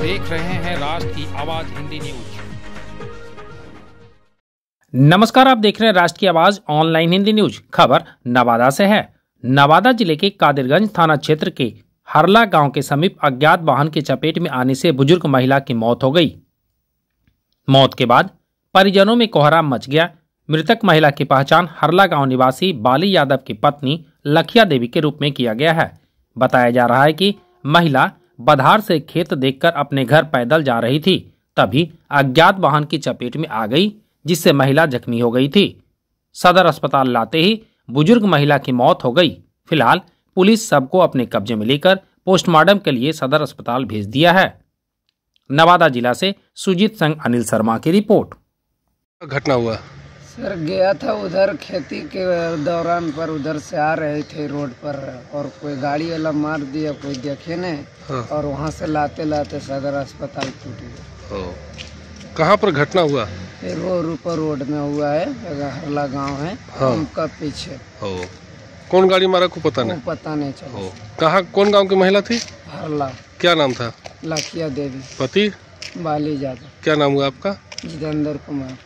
देख रहे हैं राष्ट्र की आवाज़ हिंदी न्यूज़। नमस्कार, आप देख रहे हैं राष्ट्र की आवाज़ ऑनलाइन हिंदी न्यूज़। खबर नवादा से है। नवादा ज़िले के कादिरगंज थाना क्षेत्र के हरला गाँव के समीप अज्ञात वाहन की चपेट में आने से बुज़ुर्ग महिला की मौत हो गई। मौत के बाद परिजनों में कोहराम मच गया। मृतक महिला की पहचान हरला गाँव निवासी बाली यादव की पत्नी लखिया देवी के रूप में किया गया है। बताया जा रहा है कि महिला बधार से खेत देखकर अपने घर पैदल जा रही थी, तभी अज्ञात वाहन की चपेट में आ गई, जिससे महिला जख्मी हो गई थी। सदर अस्पताल लाते ही बुज़ुर्ग महिला की मौत हो गई। फ़िलहाल पुलिस सबको अपने कब्जे में लेकर पोस्टमार्टम के लिए सदर अस्पताल भेज दिया है। नवादा जिला से सुजीत संघ अनिल शर्मा की रिपोर्ट। घटना हुआ। सर गया था उधर खेती के दौरान पर उधर से आ रहे थे रोड पर और कोई गाड़ी वाला मार दिया कोई देखे ने हाँ। और वहाँ से लाते लाते सदर अस्पताल टूट गया। कहाँ पर घटना हुआ? ये रोड ऊपर रोड में हुआ है हरला गाँव है हाँ। उनका पीछे। कौन गाड़ी मारा को पता नहीं? पता नहीं चला। कहाँ कौन गाँव की महिला थी? हरला। क्या नाम था? लाखिया देवी। पति? बाली यादव। क्या नाम हुआ आपका? जितेंद्र कुमार।